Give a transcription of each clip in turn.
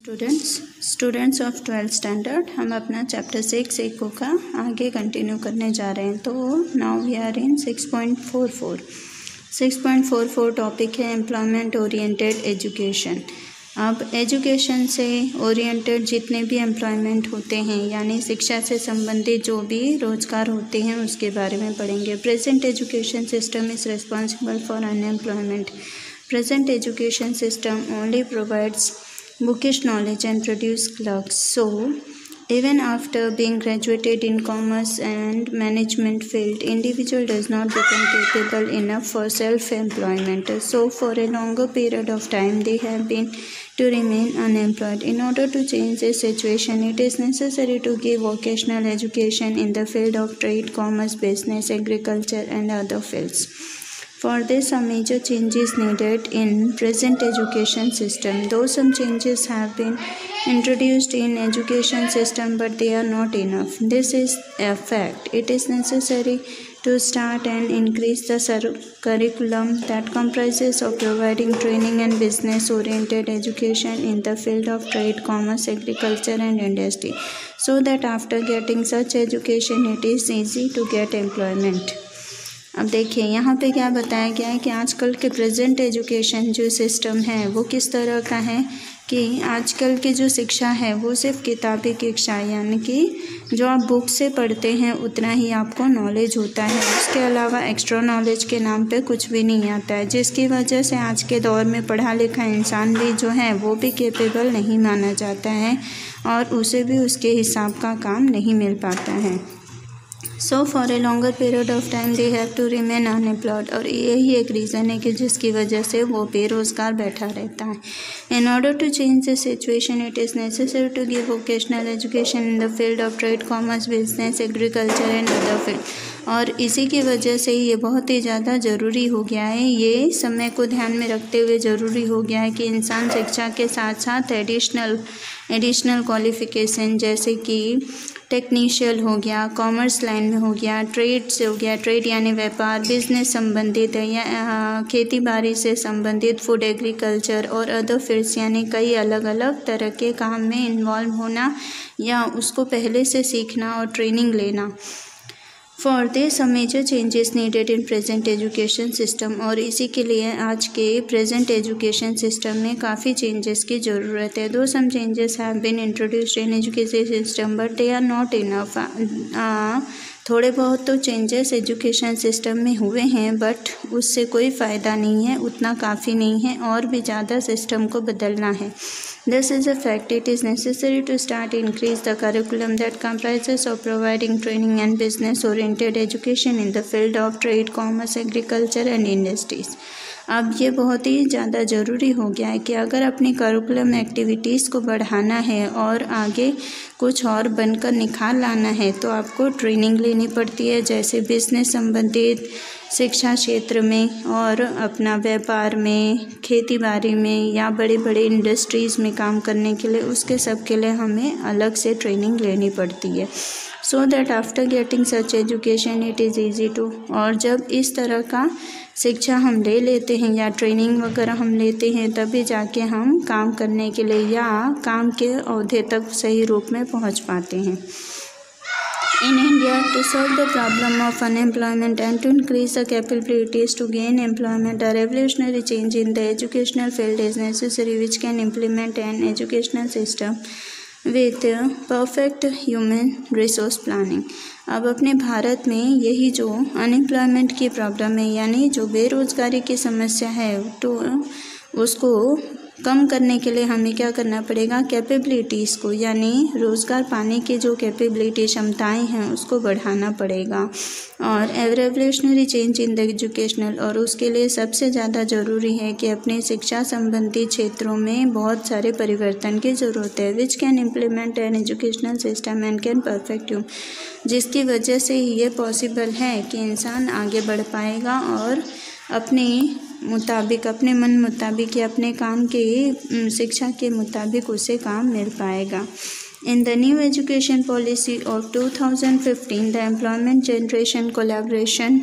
Students students of twelfth standard हम अपना chapter six eco का आगे कंटिन्यू करने जा रहे हैं। तो now we are in six point four four six point four four topic है एम्प्लॉयमेंट ओरिएंटेड एजुकेशन अब एजुकेशन से ओरिएंटेड जितने भी एम्प्लॉयमेंट होते हैं, यानी शिक्षा से संबंधित जो भी रोज़गार होते हैं, उसके बारे में पढ़ेंगे। Present education system is responsible for unemployment present education system only provides bookish knowledge and produce clerks. So, even after being graduated in commerce and management field, individual does not become capable enough for self-employment. So, for a longer period of time, they have been to remain unemployed. In order to change this situation, it is necessary to give vocational education in the field of trade, commerce, business, agriculture, and other fields. For this, some major changes needed in present education system. Though some changes have been introduced in education system, but they are not enough. This is a fact. It is necessary to start and increase the curriculum that comprises of providing training and business oriented education in the field of trade commerce agriculture and industry so that after getting such education it is easy to get employment अब देखिए, यहाँ पे क्या बताया गया है कि आजकल के प्रेजेंट एजुकेशन जो सिस्टम है, वो किस तरह का है कि आजकल की जो शिक्षा है, वो सिर्फ़ किताबी शिक्षा यानी कि जो आप बुक से पढ़ते हैं, उतना ही आपको नॉलेज होता है। उसके अलावा एक्स्ट्रा नॉलेज के नाम पे कुछ भी नहीं आता है, जिसकी वजह से आज के दौर में पढ़ा लिखा इंसान भी जो है, वो भी केपेबल नहीं माना जाता है और उसे भी उसके हिसाब का काम नहीं मिल पाता है। So for a longer period of time they have to remain unemployed और यही एक रीज़न है कि जिसकी वजह से वो बेरोज़गार बैठा रहता है। In order to change the situation it is necessary to give vocational education in the field of trade commerce business agriculture and other field और इसी की वजह से ये बहुत ही ज़्यादा ज़रूरी हो गया है। ये समय को ध्यान में रखते हुए ज़रूरी हो गया है कि इंसान शिक्षा के साथ साथ एडिशनल एडिशनल क्वालिफ़िकेशन जैसे कि टेक्नीशियल हो गया कॉमर्स लाइन में हो गया ट्रेड से हो गया ट्रेड यानी व्यापार बिज़नेस संबंधित है या खेती बाड़ी से संबंधित फ़ूड एग्रीकल्चर और अदर फील्ड्स यानी कई अलग अलग तरह के काम में इन्वॉल्व होना या उसको पहले से सीखना और ट्रेनिंग लेना। For this major changes needed in present education system और इसी के लिए आज के प्रेजेंट एजुकेशन सिस्टम में काफ़ी चेंजेस की ज़रूरत है। Though some changes have been introduced in education system but they are not enough थोड़े बहुत तो चेंजेस एजुकेशन सिस्टम में हुए हैं बट उससे कोई फ़ायदा नहीं है, उतना काफ़ी नहीं है और भी ज़्यादा सिस्टम को बदलना है। This is a fact it is necessary to start increase the curriculum that comprises of providing training and business oriented education in the field of trade commerce agriculture and industries अब ये बहुत ही ज़्यादा ज़रूरी हो गया है कि अगर अपनी करिकुलम एक्टिविटीज़ को बढ़ाना है और आगे कुछ और बनकर निखार लाना है तो आपको ट्रेनिंग लेनी पड़ती है, जैसे बिज़नेस संबंधित, शिक्षा क्षेत्र में और अपना व्यापार में खेती बाड़ी में या बड़े बड़े इंडस्ट्रीज़ में काम करने के लिए, उसके सब के लिए हमें अलग से ट्रेनिंग लेनी पड़ती है। So that after getting such education it is easy to और जब इस तरह का शिक्षा हम ले लेते हैं या ट्रेनिंग वगैरह हम लेते हैं, तभी जाके हम काम करने के लिए या काम के अहदे तक सही रूप में पहुँच पाते हैं। In India to solve the problem of unemployment and to increase the capabilities to gain employment a revolutionary change in the educational field is necessary which can implement an educational system with perfect human resource planning अब अपने भारत में यही जो unemployment की problem है, यानी जो बेरोज़गारी की समस्या है तो उसको कम करने के लिए हमें क्या करना पड़ेगा? कैपेबिलिटीज़ को, यानी रोज़गार पाने की जो कैपेबिलिटी क्षमताएँ हैं, उसको बढ़ाना पड़ेगा। और a revolutionary change in the educational और उसके लिए सबसे ज़्यादा ज़रूरी है कि अपने शिक्षा संबंधी क्षेत्रों में बहुत सारे परिवर्तन की ज़रूरत है which can implement an educational system and can perfect you जिसकी वजह से ये पॉसिबल है कि इंसान आगे बढ़ पाएगा और अपने मुताबिक, अपने मन मुताबिक या अपने काम के ही शिक्षा के मुताबिक उसे काम मिल पाएगा। In the new education policy of 2015 the employment generation collaboration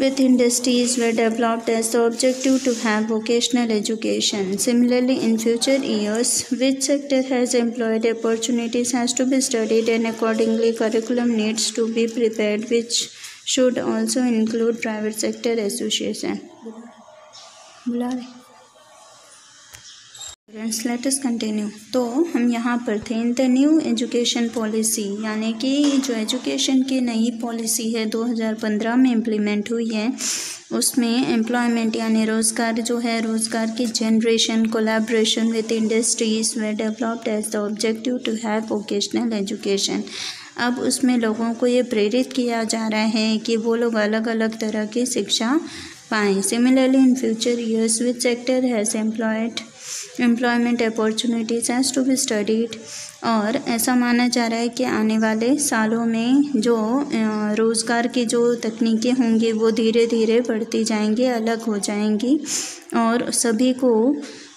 with industries way develop as the objective to have vocational education similarly in future years which sector has employed opportunities has to be studied and accordingly curriculum needs to be prepare which should also include private sector association. Friends let us continue तो हम यहाँ पर थे in the new education policy यानी कि जो education की नई पॉलिसी है 2015 में इम्प्लीमेंट हुई है उसमें एम्प्लॉयमेंट यानी रोज़गार जो है रोज़गार की generation collaboration with industries way developed as the objective to have vocational education अब उसमें लोगों को ये प्रेरित किया जा रहा है कि वो लोग अलग अलग तरह की शिक्षा पाएँ। Similarly in future years which sector has employed employment opportunities has to be studied और ऐसा माना जा रहा है कि आने वाले सालों में जो रोज़गार की जो तकनीकें होंगी, वो धीरे धीरे बढ़ती जाएँगी, अलग हो जाएँगी। और सभी को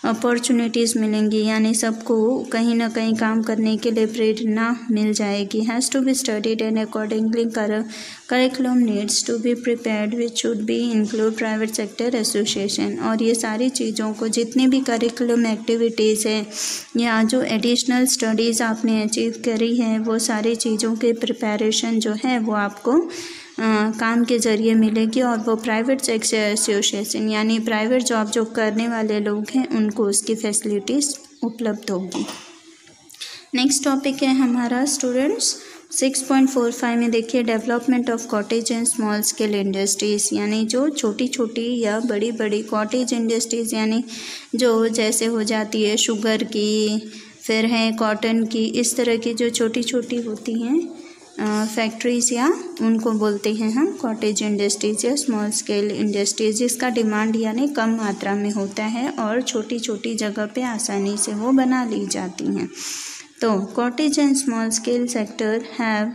अपॉर्चुनिटीज़ मिलेंगी, यानी सबको कहीं ना कहीं काम करने के लिए प्रेरणा मिल जाएगी। Has to be studied and accordingly curriculum needs to be prepared which should be include private sector association और ये सारी चीज़ों को जितनी भी करिकुलम एक्टिविटीज़ है, या जो एडिशनल स्टडीज़ आपने अचीव करी है, वो सारी चीज़ों के प्रिपरेशन जो है, वो आपको काम के ज़रिए मिलेगी और वो प्राइवेट सेक्टर एसोसिएशन यानी प्राइवेट जॉब जो करने वाले लोग हैं, उनको उसकी फैसिलिटीज़ उपलब्ध होगी। नेक्स्ट टॉपिक है हमारा students six point four five में देखिए development of cottage and small scale industries यानी जो छोटी छोटी या बड़ी बड़ी कॉटेज इंडस्ट्रीज़ यानी जो जैसे हो जाती है शुगर की, फिर है कॉटन की, इस तरह की जो छोटी छोटी होती हैं फैक्ट्रीज़ या, उनको बोलते हैं हम कॉटेज इंडस्ट्रीज़ या स्मॉल स्केल इंडस्ट्रीज़ जिसका डिमांड यानी कम मात्रा में होता है और छोटी छोटी जगह पे आसानी से वो बना ली जाती हैं। तो cottage and small scale sector have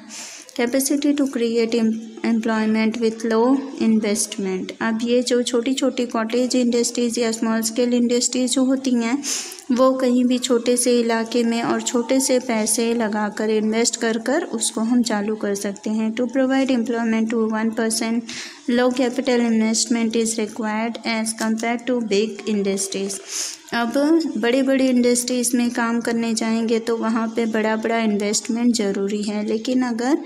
capacity to create employment with low investment अब ये जो छोटी छोटी कॉटेज इंडस्ट्रीज़ या स्मॉल स्केल इंडस्ट्रीज़ होती हैं वो कहीं भी छोटे से इलाके में और छोटे से पैसे लगा कर इन्वेस्ट कर कर उसको हम चालू कर सकते हैं। To provide employment to one percent low capital investment is required as compare to big industries अब बड़ी बड़ी इंडस्ट्रीज़ में काम करने जाएँगे तो वहाँ पे बड़ा बड़ा इन्वेस्टमेंट ज़रूरी है। लेकिन अगर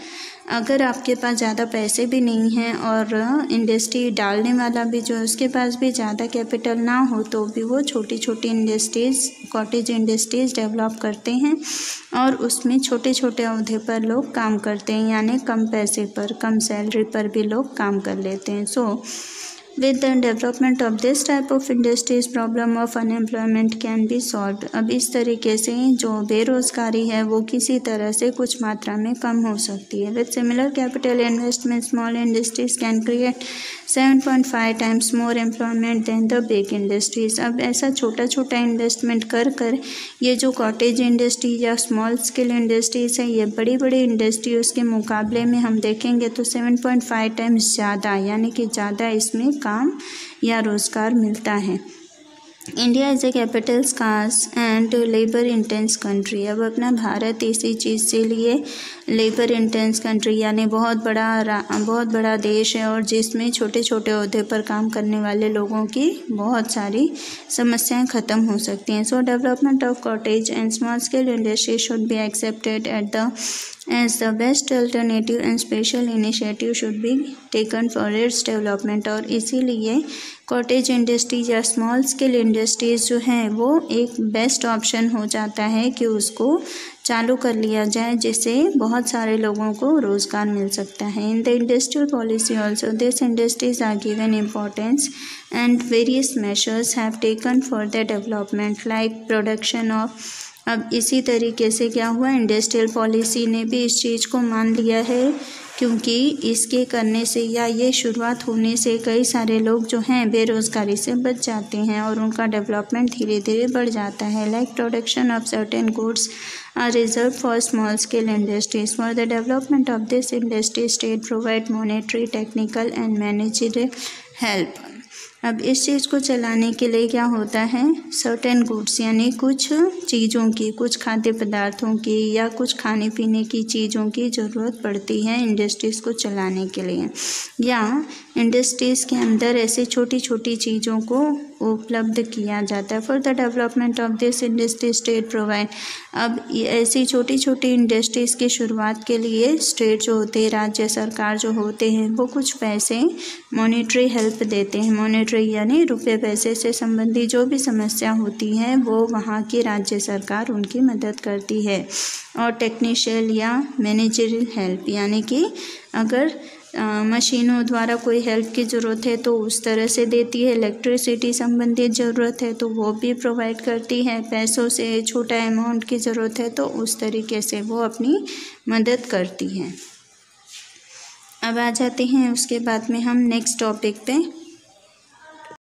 अगर आपके पास ज़्यादा पैसे भी नहीं हैं और इंडस्ट्री डालने वाला भी जो है उसके पास भी ज़्यादा कैपिटल ना हो तो भी वो छोटी छोटी इंडस्ट्रीज़ कॉटेज इंडस्ट्रीज़ डेवलप करते हैं और उसमें छोटे छोटे अवधि पर लोग काम करते हैं यानी कम पैसे पर कम सैलरी पर भी लोग काम कर लेते हैं। So so, With the development of this type of industries, problem of unemployment can be solved. अब इस तरीके से जो बेरोज़गारी है वो किसी तरह से कुछ मात्रा में कम हो सकती है with similar capital investment small industries can create seven point five times more employment than the big industries अब ऐसा छोटा छोटा इन्वेस्टमेंट कर कर ये जो कॉटेज इंडस्ट्री या स्मॉल स्केल इंडस्ट्रीज़ है ये बड़ी बड़ी इंडस्ट्री उसके मुकाबले में हम देखेंगे तो सेवन पॉइंट फाइव टाइम्स ज़्यादा यानी कि ज़्यादा इसमें काम या रोज़गार मिलता है। India is a capital scarce and labour intense country अब अपना भारत इसी चीज़ से लिए लेबर इंटेंस कंट्री यानी बहुत बड़ा बहुत बड़ा देश है और जिसमें छोटे छोटे अहदे पर काम करने वाले लोगों की बहुत सारी समस्याएँ ख़त्म हो सकती हैं। So development of cottage and small scale industry should be accepted at the as the best alternative and special initiative should be taken for its development और इसीलिए कॉटेज इंडस्ट्रीज़ या स्मॉल स्केल इंडस्ट्रीज़ जो हैं, वो एक best option हो जाता है कि उसको चालू कर लिया जाए, जिससे बहुत सारे लोगों को रोज़गार मिल सकता है। In the industrial policy also this industries are given importance and various measures have taken for the development like production of अब इसी तरीके से क्या हुआ? इंडस्ट्रियल पॉलिसी ने भी इस चीज़ को मान लिया है क्योंकि इसके करने से या ये शुरुआत होने से कई सारे लोग जो हैं बेरोज़गारी से बच जाते हैं और उनका डेवलपमेंट धीरे धीरे बढ़ जाता है। Like production of certain goods are reserve for small scale industries for the development of this industry state provide monetary technical and manager help अब इस चीज़ को चलाने के लिए क्या होता है? सर्टेन गुड्स यानी कुछ चीज़ों की, कुछ खाद्य पदार्थों की या कुछ खाने पीने की चीज़ों की ज़रूरत पड़ती है इंडस्ट्रीज़ को चलाने के लिए। या इंडस्ट्रीज़ के अंदर ऐसे छोटी छोटी चीज़ों को उपलब्ध किया जाता है। For the development of this industry state provide अब ऐसी छोटी छोटी इंडस्ट्रीज़ की शुरुआत के लिए स्टेट जो होते हैं, राज्य सरकार जो होते हैं, वो कुछ पैसे मॉनिटरी हेल्प देते हैं। मॉनिटरी यानी रुपये पैसे से संबंधी जो भी समस्या होती है, वो वहाँ की राज्य सरकार उनकी मदद करती है। और टेक्नीशियल या मैनेजरियल हेल्प यानी कि अगर मशीनों द्वारा कोई हेल्प की ज़रूरत है तो उस तरह से देती है। इलेक्ट्रिसिटी संबंधित ज़रूरत है तो वो भी प्रोवाइड करती है। पैसों से छोटा अमाउंट की ज़रूरत है तो उस तरीके से वो अपनी मदद करती है। अब आ जाते हैं उसके बाद में हम नेक्स्ट टॉपिक पे।